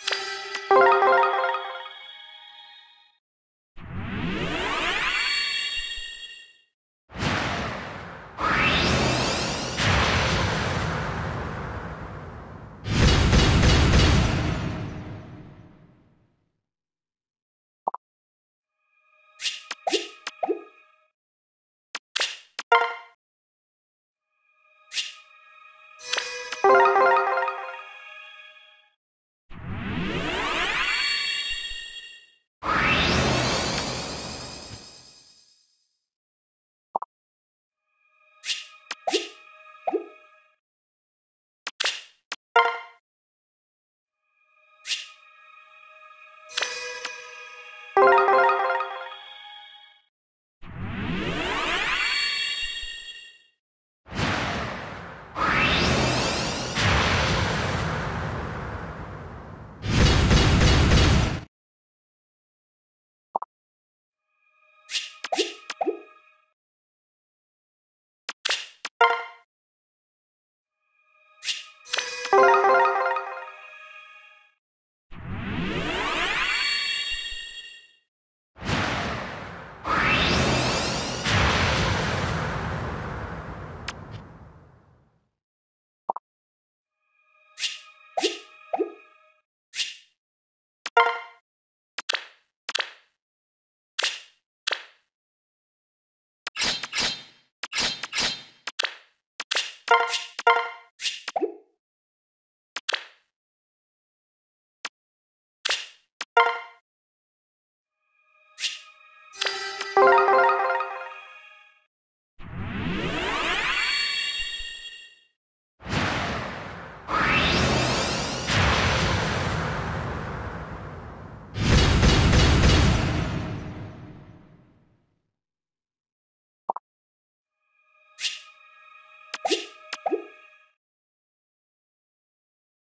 you